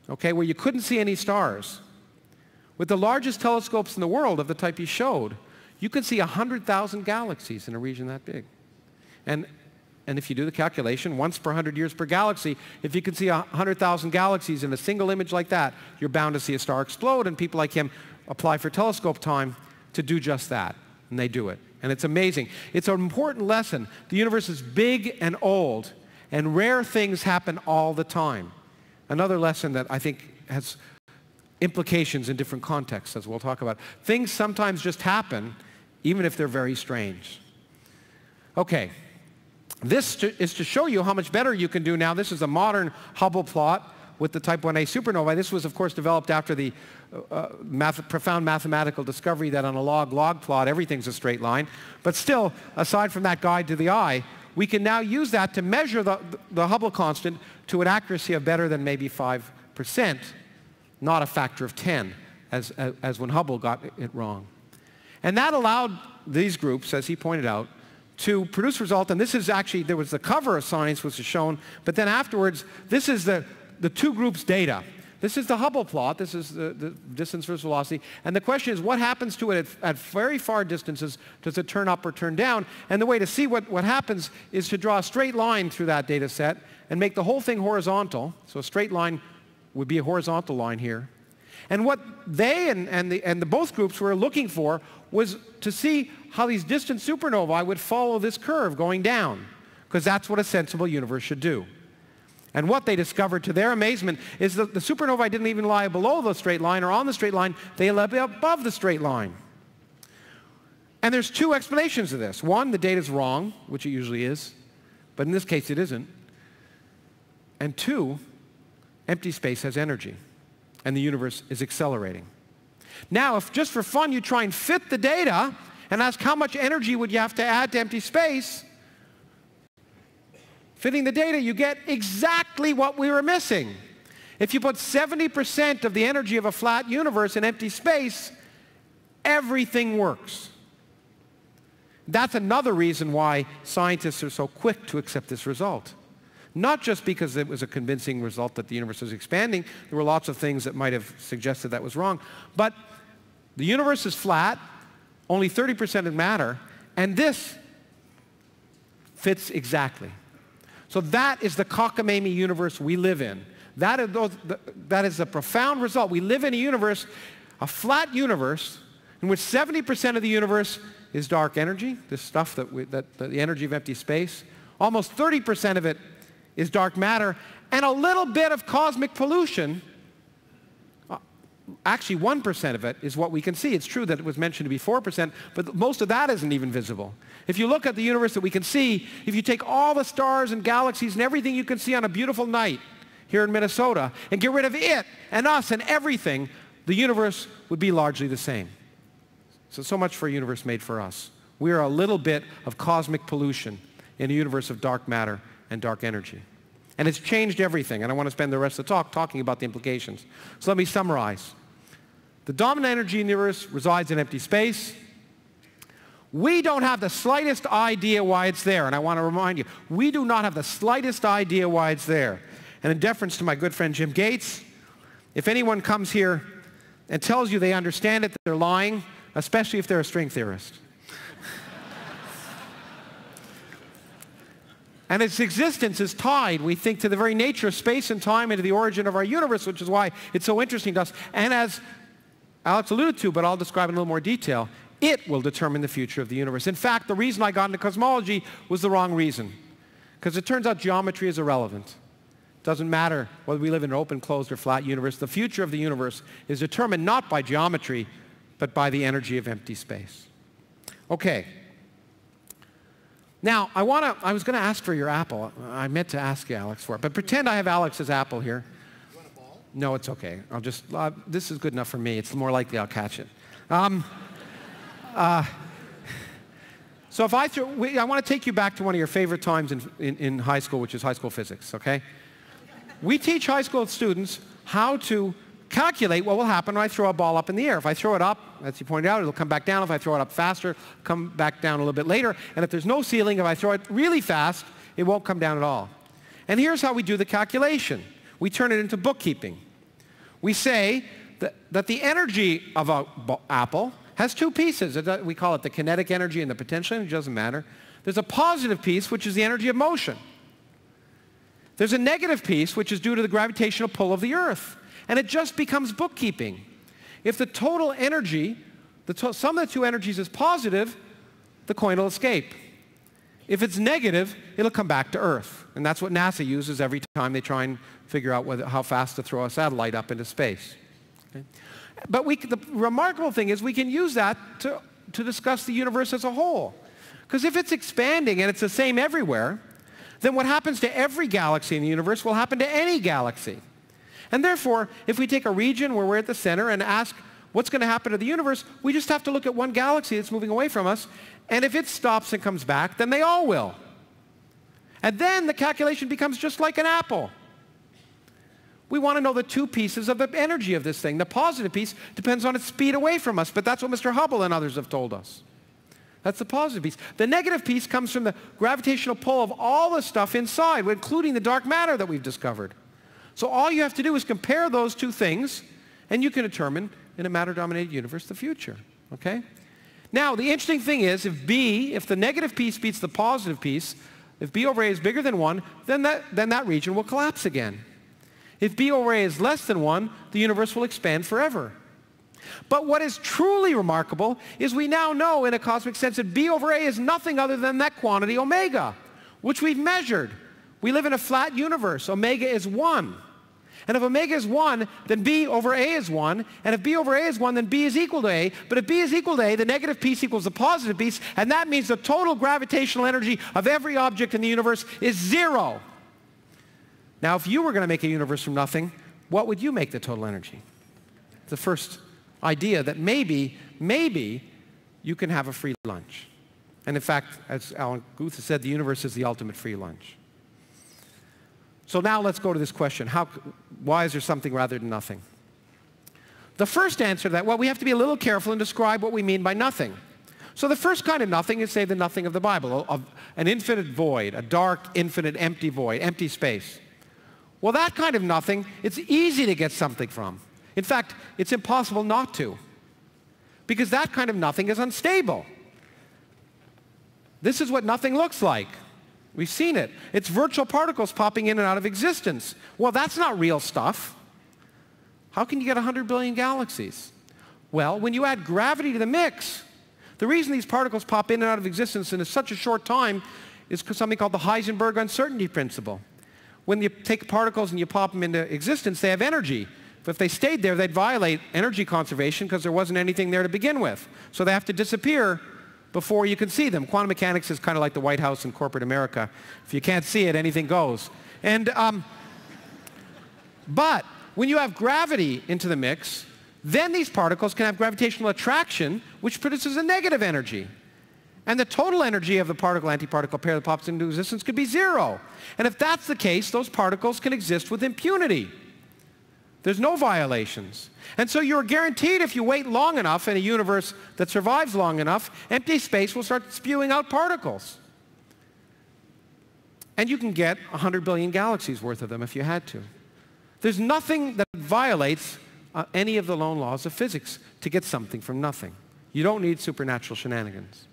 okay, where you couldn't see any stars, with the largest telescopes in the world of the type he showed, you could see 100,000 galaxies in a region that big. And and if you do the calculation, once per 100 years per galaxy, if you can see 100,000 galaxies in a single image like that, you're bound to see a star explode, and people like him apply for telescope time to do just that, and they do it. And it's amazing. It's an important lesson. The universe is big and old, and rare things happen all the time. Another lesson that I think has implications in different contexts, as we'll talk about. Things sometimes just happen, even if they're very strange. Okay, this to, is to show you how much better you can do now. This is a modern Hubble plot with the type 1a supernovae. This was, of course, developed after the uh, uh, math profound mathematical discovery that on a log-log plot, everything's a straight line. But still, aside from that guide to the eye, we can now use that to measure the, the Hubble constant to an accuracy of better than maybe 5%, not a factor of 10, as, as, as when Hubble got it wrong. And that allowed these groups, as he pointed out, to produce result, and this is actually, there was the cover of Science which is shown, but then afterwards, this is the, the two groups' data. This is the Hubble plot. This is the, the, distance versus velocity. And the question is, what happens to it at, at, very far distances? Does it turn up or turn down? And the way to see what, what happens is to draw a straight line through that data set and make the whole thing horizontal. So a straight line would be a horizontal line here. And what they and, and, the, and the both groups were looking for was to see how these distant supernovae would follow this curve going down, because that's what a sensible universe should do. And what they discovered to their amazement is that the supernovae didn't even lie below the straight line or on the straight line, they lay above the straight line. And there's two explanations of this. One, the data is wrong, which it usually is, but in this case it isn't. And two, empty space has energy, and the universe is accelerating. Now, if just for fun you try and fit the data and ask how much energy would you have to add to empty space, fitting the data, you get exactly what we were missing. If you put 70% of the energy of a flat universe in empty space, everything works. That's another reason why scientists are so quick to accept this result. Not just because it was a convincing result that the universe is expanding, there were lots of things that might have suggested that was wrong, but the universe is flat, only 30% of matter, and this fits exactly. So that is the cockamamie universe we live in. That is, those, that is a profound result. We live in a universe, a flat universe, in which 70% of the universe is dark energy, this stuff that, we, that, that the energy of empty space. Almost 30% of it is dark matter, and a little bit of cosmic pollution. Uh, actually, 1% of it is what we can see. It's true that it was mentioned to be 4%, but most of that isn't even visible. If you look at the universe that we can see, if you take all the stars and galaxies and everything you can see on a beautiful night here in Minnesota and get rid of it and us and everything, the universe would be largely the same. So, so much for a universe made for us. We are a little bit of cosmic pollution in a universe of dark matter and dark energy. And it's changed everything, and I want to spend the rest of the talk talking about the implications. So let me summarize. The dominant energy in the universe resides in empty space. We don't have the slightest idea why it's there, and I want to remind you, we do not have the slightest idea why it's there. And in deference to my good friend Jim Gates, if anyone comes here and tells you they understand it, they're lying especially if they're a string theorist. And its existence is tied, we think, to the very nature of space and time and to the origin of our universe, which is why it's so interesting to us. And as Alex alluded to, but I'll describe in a little more detail, it will determine the future of the universe. In fact, the reason I got into cosmology was the wrong reason. Because it turns out geometry is irrelevant. It doesn't matter whether we live in an open, closed, or flat universe. The future of the universe is determined not by geometry, but by the energy of empty space. Okay. Now, I want to, I was going to ask for your apple. I meant to ask you, Alex, for it. But pretend I have Alex's apple here. No, it's okay. I'll just, uh, this is good enough for me. It's more likely I'll catch it. Um, uh, so if I throw, we, I want to take you back to one of your favorite times in, in, in high school, which is high school physics, okay? We teach high school students how to calculate what will happen when I throw a ball up in the air. If I throw it up, as you pointed out, it'll come back down. If I throw it up faster, come back down a little bit later. And if there's no ceiling, if I throw it really fast, it won't come down at all. And here's how we do the calculation. We turn it into bookkeeping. We say that, that the energy of an apple has two pieces. Uh, we call it the kinetic energy and the potential energy. It doesn't matter. There's a positive piece, which is the energy of motion. There's a negative piece, which is due to the gravitational pull of the Earth and it just becomes bookkeeping. If the total energy, the to sum of the two energies is positive, the coin will escape. If it's negative, it'll come back to Earth. And that's what NASA uses every time they try and figure out whether, how fast to throw a satellite up into space. Okay? But we, the remarkable thing is we can use that to, to discuss the universe as a whole. Because if it's expanding and it's the same everywhere, then what happens to every galaxy in the universe will happen to any galaxy. And therefore, if we take a region where we're at the center and ask what's going to happen to the universe, we just have to look at one galaxy that's moving away from us. And if it stops and comes back, then they all will. And then the calculation becomes just like an apple. We want to know the two pieces of the energy of this thing. The positive piece depends on its speed away from us, but that's what Mr. Hubble and others have told us. That's the positive piece. The negative piece comes from the gravitational pull of all the stuff inside, including the dark matter that we've discovered. So all you have to do is compare those two things, and you can determine in a matter-dominated universe the future. Okay? Now, the interesting thing is, if B, if the negative piece beats the positive piece, if B over A is bigger than 1, then that, then that region will collapse again. If B over A is less than 1, the universe will expand forever. But what is truly remarkable is we now know in a cosmic sense that B over A is nothing other than that quantity omega, which we've measured. We live in a flat universe. Omega is 1. And if omega is 1, then B over A is 1. And if B over A is 1, then B is equal to A. But if B is equal to A, the negative piece equals the positive piece. And that means the total gravitational energy of every object in the universe is zero. Now, if you were going to make a universe from nothing, what would you make the total energy? The first idea that maybe, maybe you can have a free lunch. And in fact, as Alan Guth has said, the universe is the ultimate free lunch. So now let's go to this question. How, why is there something rather than nothing? The first answer to that, well, we have to be a little careful and describe what we mean by nothing. So the first kind of nothing is, say, the nothing of the Bible, of an infinite void, a dark, infinite, empty void, empty space. Well, that kind of nothing, it's easy to get something from. In fact, it's impossible not to. Because that kind of nothing is unstable. This is what nothing looks like. We've seen it. It's virtual particles popping in and out of existence. Well, that's not real stuff. How can you get 100 billion galaxies? Well, when you add gravity to the mix, the reason these particles pop in and out of existence in such a short time is because something called the Heisenberg uncertainty principle. When you take particles and you pop them into existence, they have energy. But if they stayed there, they'd violate energy conservation because there wasn't anything there to begin with. So they have to disappear before you can see them. Quantum mechanics is kind of like the White House in corporate America. If you can't see it, anything goes. And, um, but when you have gravity into the mix, then these particles can have gravitational attraction, which produces a negative energy. And the total energy of the particle-antiparticle pair that pops into existence could be zero. And if that's the case, those particles can exist with impunity. There's no violations. And so you're guaranteed if you wait long enough in a universe that survives long enough, empty space will start spewing out particles. And you can get 100 billion galaxies worth of them if you had to. There's nothing that violates uh, any of the lone laws of physics to get something from nothing. You don't need supernatural shenanigans.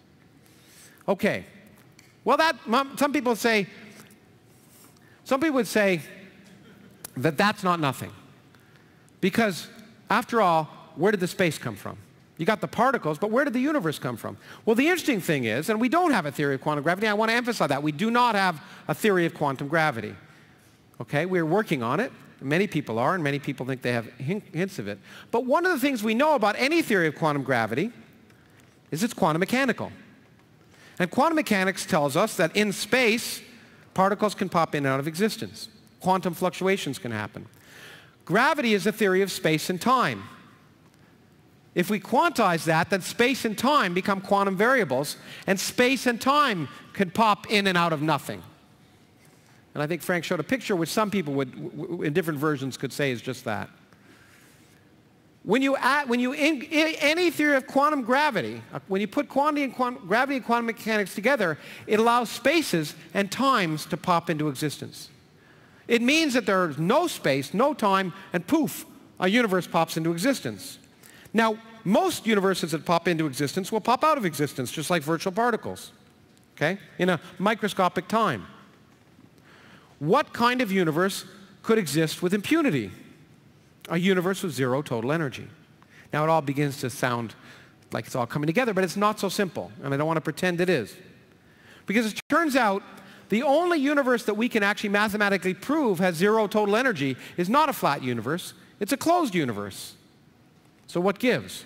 Okay. Well, that, some people say, some people would say that that's not nothing. Because, after all, where did the space come from? You got the particles, but where did the universe come from? Well, the interesting thing is, and we don't have a theory of quantum gravity, I want to emphasize that. We do not have a theory of quantum gravity. Okay, we're working on it. Many people are, and many people think they have hints of it. But one of the things we know about any theory of quantum gravity is it's quantum mechanical. And quantum mechanics tells us that in space, particles can pop in and out of existence. Quantum fluctuations can happen. Gravity is a theory of space and time. If we quantize that, then space and time become quantum variables, and space and time could pop in and out of nothing. And I think Frank showed a picture which some people would, in different versions, could say is just that. When you, add, when you in, in, any theory of quantum gravity, uh, when you put quantity and quantum, gravity and quantum mechanics together, it allows spaces and times to pop into existence. It means that there's no space, no time, and poof, a universe pops into existence. Now, most universes that pop into existence will pop out of existence, just like virtual particles, okay, in a microscopic time. What kind of universe could exist with impunity? A universe with zero total energy. Now, it all begins to sound like it's all coming together, but it's not so simple, and I don't want to pretend it is. Because it turns out the only universe that we can actually mathematically prove has zero total energy is not a flat universe. It's a closed universe. So what gives?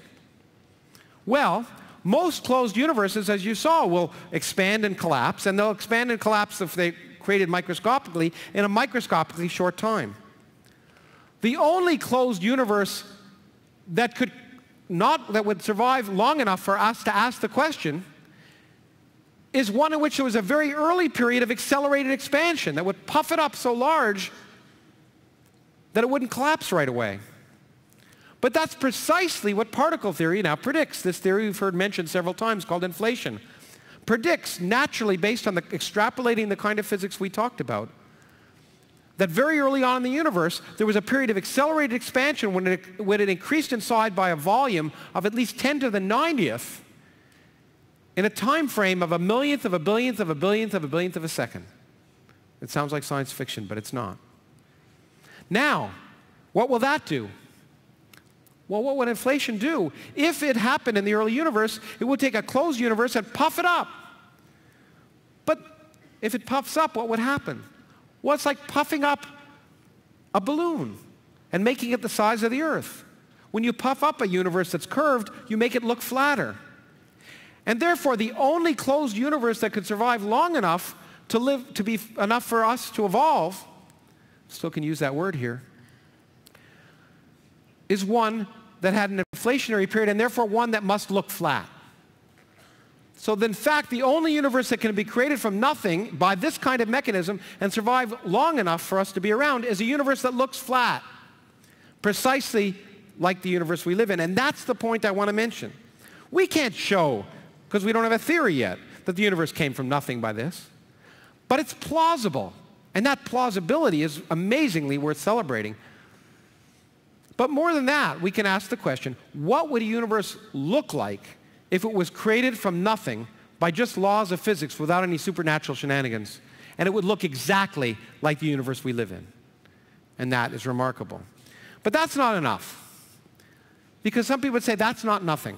Well, most closed universes, as you saw, will expand and collapse, and they'll expand and collapse if they created microscopically in a microscopically short time. The only closed universe that could not that would survive long enough for us to ask the question is one in which there was a very early period of accelerated expansion that would puff it up so large that it wouldn't collapse right away. But that's precisely what particle theory now predicts. This theory we've heard mentioned several times called inflation. Predicts naturally based on the extrapolating the kind of physics we talked about that very early on in the universe, there was a period of accelerated expansion when it, when it increased inside by a volume of at least 10 to the 90th in a time frame of a millionth of a billionth of a billionth of a billionth of a second. It sounds like science fiction, but it's not. Now, what will that do? Well, what would inflation do? If it happened in the early universe, it would take a closed universe and puff it up. But if it puffs up, what would happen? Well, it's like puffing up a balloon. and making it the size of the earth. When you puff up a universe that's curved, you make it look flatter. And therefore, the only closed universe that could survive long enough to live, to be enough for us to evolve, still can use that word here, is one that had an inflationary period and therefore one that must look flat. So in fact, the only universe that can be created from nothing by this kind of mechanism and survive long enough for us to be around is a universe that looks flat, precisely like the universe we live in. And that's the point I want to mention. We can't show, because we don't have a theory yet, that the universe came from nothing by this. But it's plausible. And that plausibility is amazingly worth celebrating. But more than that, we can ask the question, what would a universe look like if it was created from nothing by just laws of physics without any supernatural shenanigans. And it would look exactly like the universe we live in. And that is remarkable. But that's not enough. Because some people would say that's not nothing.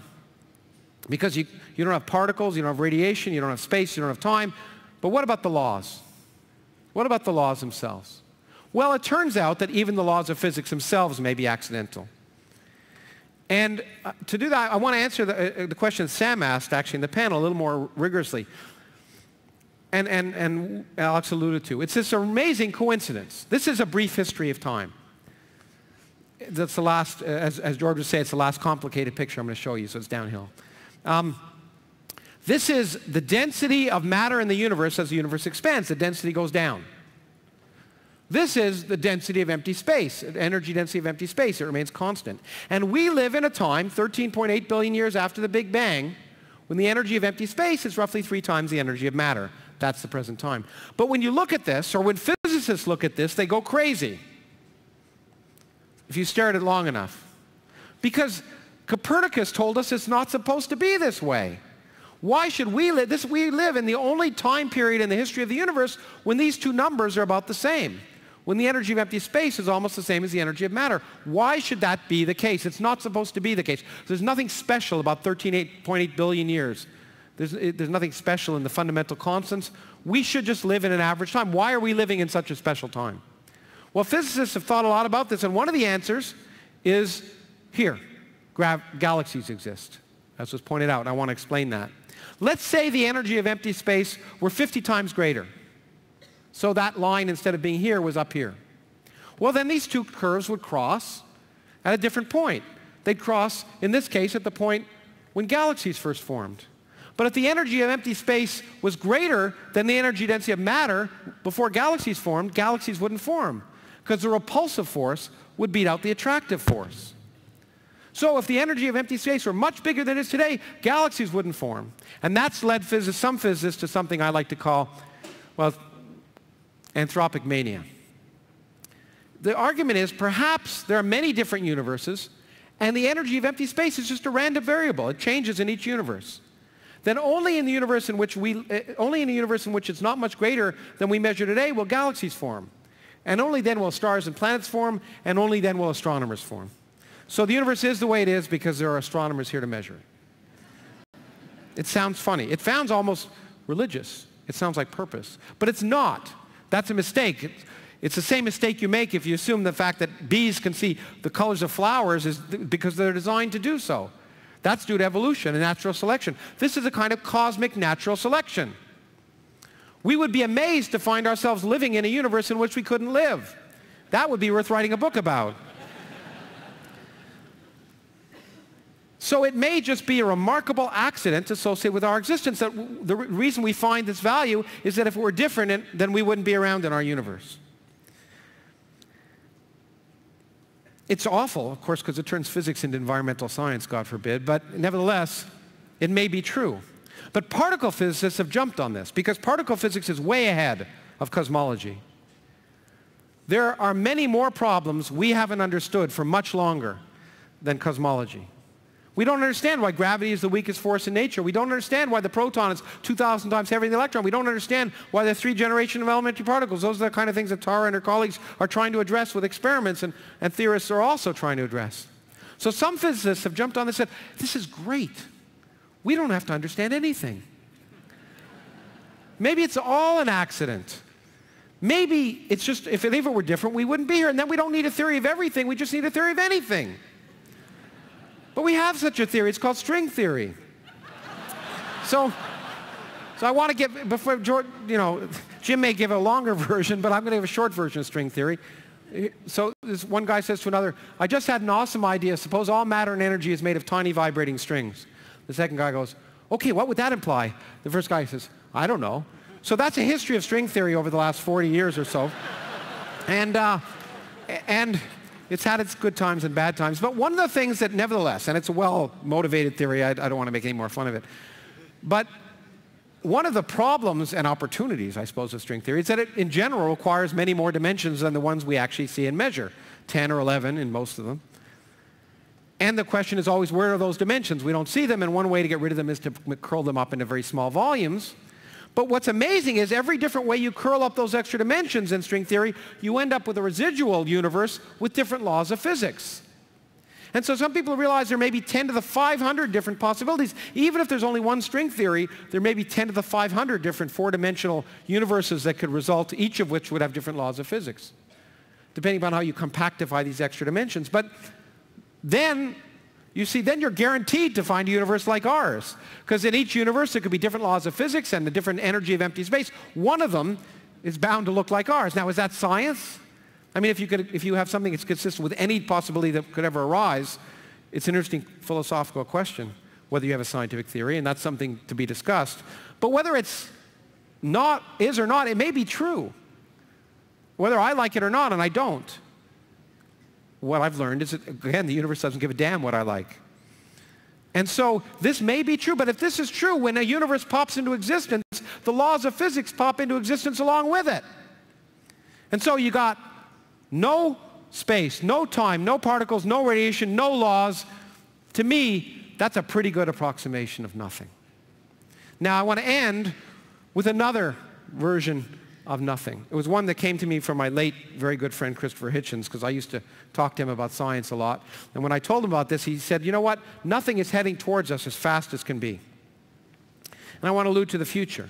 Because you, you don't have particles, you don't have radiation, you don't have space, you don't have time. But what about the laws? What about the laws themselves? Well, it turns out that even the laws of physics themselves may be accidental. And uh, to do that, I want to answer the, uh, the question Sam asked actually in the panel a little more rigorously. And, and, and Alex alluded to. It's this amazing coincidence. This is a brief history of time. That's the last, uh, as, as George would say, it's the last complicated picture I'm going to show you, so it's downhill. Um, this is the density of matter in the universe as the universe expands. The density goes down. This is the density of empty space, the energy density of empty space. It remains constant. And we live in a time, 13.8 billion years after the Big Bang, when the energy of empty space is roughly three times the energy of matter. That's the present time. But when you look at this, or when physicists look at this, they go crazy if you stare at it long enough. Because Copernicus told us it's not supposed to be this way. Why should we live? This, we live in the only time period in the history of the universe when these two numbers are about the same when the energy of empty space is almost the same as the energy of matter. Why should that be the case? It's not supposed to be the case. There's nothing special about 13.8 billion years. There's, there's nothing special in the fundamental constants. We should just live in an average time. Why are we living in such a special time? Well, physicists have thought a lot about this, and one of the answers is here. Galaxies exist, as was pointed out, I want to explain that. Let's say the energy of empty space were 50 times greater. So that line, instead of being here, was up here. Well, then these two curves would cross at a different point. They'd cross, in this case, at the point when galaxies first formed. But if the energy of empty space was greater than the energy density of matter before galaxies formed, galaxies wouldn't form because the repulsive force would beat out the attractive force. So if the energy of empty space were much bigger than it is today, galaxies wouldn't form. And that's led physicists, some physicists to something I like to call, well, anthropic mania. The argument is perhaps there are many different universes and the energy of empty space is just a random variable. It changes in each universe. Then only in the universe in which we, uh, only in a universe in which it's not much greater than we measure today will galaxies form. And only then will stars and planets form, and only then will astronomers form. So the universe is the way it is because there are astronomers here to measure it. It sounds funny. It sounds almost religious. It sounds like purpose. But it's not. That's a mistake. It's the same mistake you make if you assume the fact that bees can see the colors of flowers is because they're designed to do so. That's due to evolution and natural selection. This is a kind of cosmic natural selection. We would be amazed to find ourselves living in a universe in which we couldn't live. That would be worth writing a book about. So it may just be a remarkable accident associated with our existence that the reason we find this value is that if it were different, then we wouldn't be around in our universe. It's awful, of course, because it turns physics into environmental science, God forbid, but nevertheless, it may be true. But particle physicists have jumped on this because particle physics is way ahead of cosmology. There are many more problems we haven't understood for much longer than cosmology. We don't understand why gravity is the weakest force in nature. We don't understand why the proton is 2,000 times heavier than the electron. We don't understand why the three generation of elementary particles. Those are the kind of things that Tara and her colleagues are trying to address with experiments and, and theorists are also trying to address. So some physicists have jumped on this and said, this is great. We don't have to understand anything. Maybe it's all an accident. maybe it's just, if it, if it were different, we wouldn't be here. And then we don't need a theory of everything. We just need a theory of anything. But we have such a theory. It's called string theory. So, so I want to give, before George, you know, Jim may give a longer *laughs* version, but I'm going to give a short version of string theory. So this one guy says to another, I just had an awesome idea. Suppose all matter and energy is made of tiny vibrating strings. The second guy goes, okay, what would that imply? The first guy says, I don't know. So that's a history of string theory over the last 40 years or so. and, uh, and it's had its good times and bad times. But one of the things that nevertheless, and it's a well-motivated theory, I, I don't want to make any more fun of it, but one of the problems and opportunities, I suppose, of string theory is that it, in general, requires many more dimensions than the ones we actually see and measure, 10 or 11 in most of them. And the question is always, where are those dimensions? We don't see them, and one way to get rid of them is to curl them up into very small volumes. But what's amazing is every different way you curl up those extra dimensions in string theory, you end up with a residual universe with different laws of physics. And so some people realize there may be 10 to the 500 different possibilities. Even if there's only one string theory, there may be 10 to the 500 different four-dimensional universes that could result, each of which would have different laws of physics, depending upon how you compactify these extra dimensions. But then, you see, then you're guaranteed to find a universe like ours. Because in each universe, there could be different laws of physics and the different energy of empty space. One of them is bound to look like ours. Now, is that science? I mean, if you, could, if you have something that's consistent with any possibility that could ever arise, it's an interesting philosophical question, whether you have a scientific theory, and that's something to be discussed. But whether it's not, is or not, it may be true. Whether I like it or not, and I don't. What I've learned is that, again, the universe doesn't give a damn what I like. And so this may be true, but if this is true, when a universe pops into existence, the laws of physics pop into existence along with it. And so you got no space, no time, no particles, no radiation, no laws. To me, that's a pretty good approximation of nothing. Now, I want to end with another version of nothing. It was one that came to me from my late, very good friend Christopher Hitchens, because I used to talk to him about science a lot. And when I told him about this, he said, you know what? Nothing is heading towards us as fast as can be. And I want to allude to the future.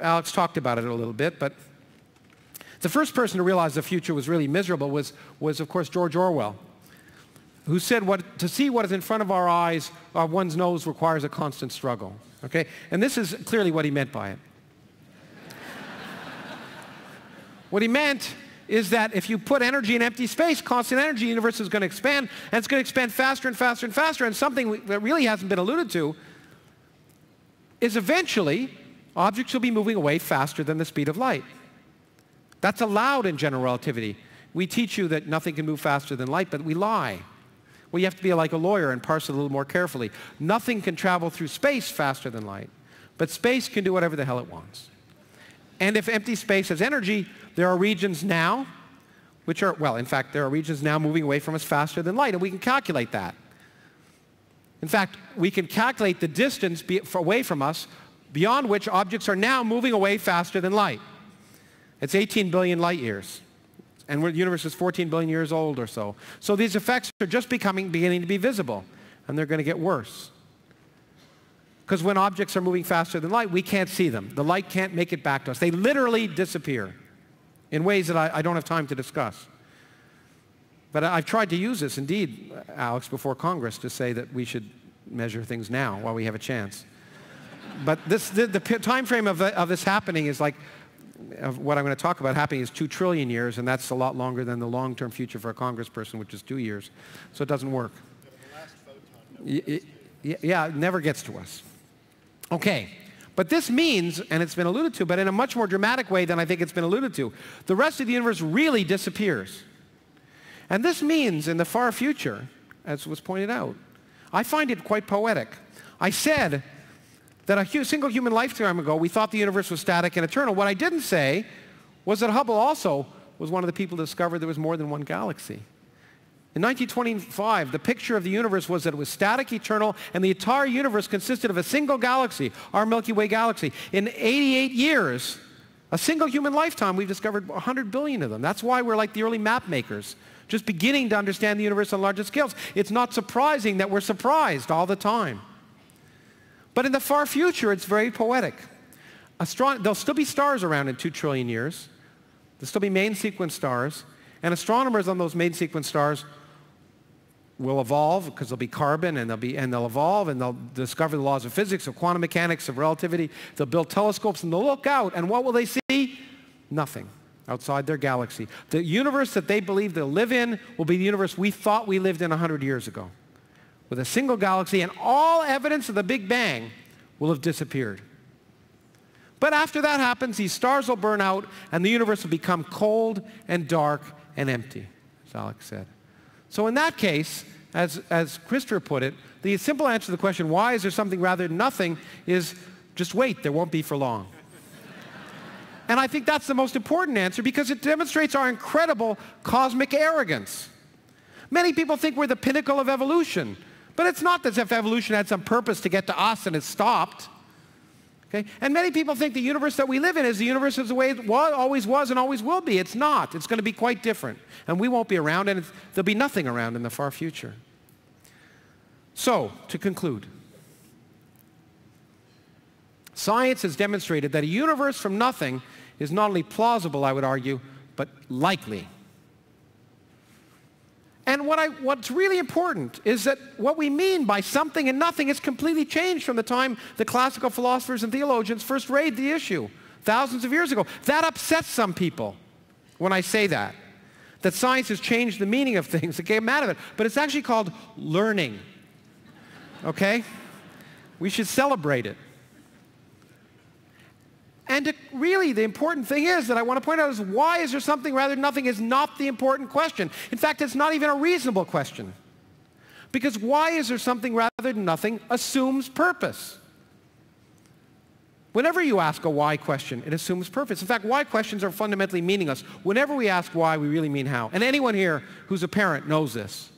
Alex talked about it a little bit, but the first person to realize the future was really miserable was, was of course, George Orwell, who said what, to see what is in front of our eyes, uh, one's nose requires a constant struggle. Okay? And this is clearly what he meant by it. What he meant is that if you put energy in empty space, constant energy, the universe is going to expand, and it's going to expand faster and faster and faster, and something that really hasn't been alluded to is eventually objects will be moving away faster than the speed of light. That's allowed in general relativity. We teach you that nothing can move faster than light, but we lie. Well, you have to be like a lawyer and parse it a little more carefully. Nothing can travel through space faster than light, but space can do whatever the hell it wants. And if empty space has energy, there are regions now, which are, well, in fact, there are regions now moving away from us faster than light, and we can calculate that. In fact, we can calculate the distance away from us beyond which objects are now moving away faster than light. It's 18 billion light years. And the universe is 14 billion years old or so. So these effects are just becoming, beginning to be visible. And they're going to get worse. Because when objects are moving faster than light, we can't see them. The light can't make it back to us. They literally disappear in ways that I, I don't have time to discuss. But I've tried to use this, indeed, Alex, before Congress to say that we should measure things now while we have a chance. but this, the, the time frame of, of this happening is like of what I'm going to talk about happening is two trillion years, and that's a lot longer than the long-term future for a congressperson, which is two years. So it doesn't work. Yeah, yeah, it never gets to us. Okay. But this means, and it's been alluded to, but in a much more dramatic way than I think it's been alluded to, the rest of the universe really disappears. And this means in the far future, as was pointed out, I find it quite poetic. I said that a single human lifetime ago, we thought the universe was static and eternal. What I didn't say was that Hubble also was one of the people who discovered there was more than one galaxy. In 1925, the picture of the universe was that it was static, eternal, and the entire universe consisted of a single galaxy, our Milky Way galaxy. In 88 years, a single human lifetime, we've discovered 100 billion of them. That's why we're like the early map makers, just beginning to understand the universe on larger scales. It's not surprising that we're surprised all the time. But in the far future, it's very poetic. astron- there'll still be stars around in two trillion years. There'll still be main sequence stars. And astronomers on those main sequence stars will evolve because there'll be carbon and they'll, be, and they'll evolve and they'll discover the laws of physics, of quantum mechanics, of relativity. They'll build telescopes and they'll look out and what will they see? Nothing outside their galaxy. The universe that they believe they'll live in will be the universe we thought we lived in 100 years ago with a single galaxy and all evidence of the Big Bang will have disappeared. But after that happens, these stars will burn out and the universe will become cold and dark and empty, as Alex said. So in that case, as, as Christopher put it, the simple answer to the question, why is there something rather than nothing, is just wait, there won't be for long. *laughs* and I think that's the most important answer because it demonstrates our incredible cosmic arrogance. Many people think we're the pinnacle of evolution, but it's not as if evolution had some purpose to get to us and it stopped. Okay? And many people think the universe that we live in is the universe is the way it was, always was and always will be. It's not. It's going to be quite different. And we won't be around, and there'll be nothing around in the far future. So, to conclude, science has demonstrated that a universe from nothing is not only plausible, I would argue, but likely. And what I, what's really important is that what we mean by something and nothing has completely changed from the time the classical philosophers and theologians first raised the issue thousands of years ago. That upsets some people when I say that. That science has changed the meaning of things, it came out of it. But it's actually called learning. Okay? We should celebrate it. And to, really, the important thing is that I want to point out is why is there something rather than nothing is not the important question. In fact, it's not even a reasonable question. Because why is there something rather than nothing assumes purpose. Whenever you ask a why question, it assumes purpose. In fact, why questions are fundamentally meaningless. Whenever we ask why, we really mean how. And anyone here who's a parent knows this.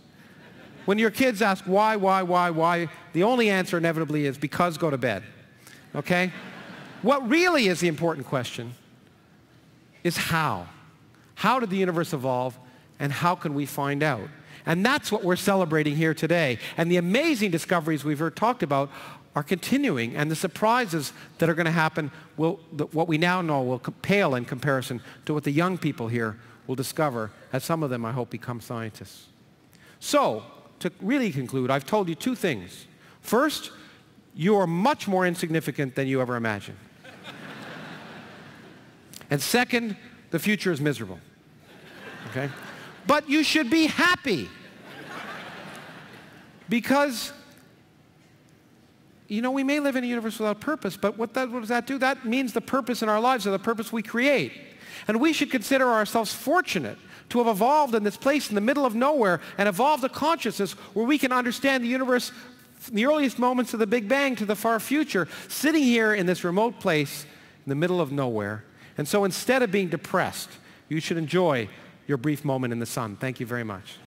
When your kids ask why, why, why, why, the only answer inevitably is because go to bed. Okay? What really is the important question is how. How did the universe evolve and how can we find out? And that's what we're celebrating here today. And the amazing discoveries we've heard talked about are continuing and the surprises that are going to happen will, what we now know will pale in comparison to what the young people here will discover as some of them I hope become scientists. So, to really conclude, I've told you two things. First, you are much more insignificant than you ever imagined. And second, the future is miserable. Okay? But you should be happy. Because, you know, we may live in a universe without purpose, but what, that, what does that do? That means the purpose in our lives is the purpose we create. And we should consider ourselves fortunate to have evolved in this place in the middle of nowhere and evolved a consciousness where we can understand the universe from the earliest moments of the Big Bang to the far future, sitting here in this remote place in the middle of nowhere and so instead of being depressed, you should enjoy your brief moment in the sun. Thank you very much.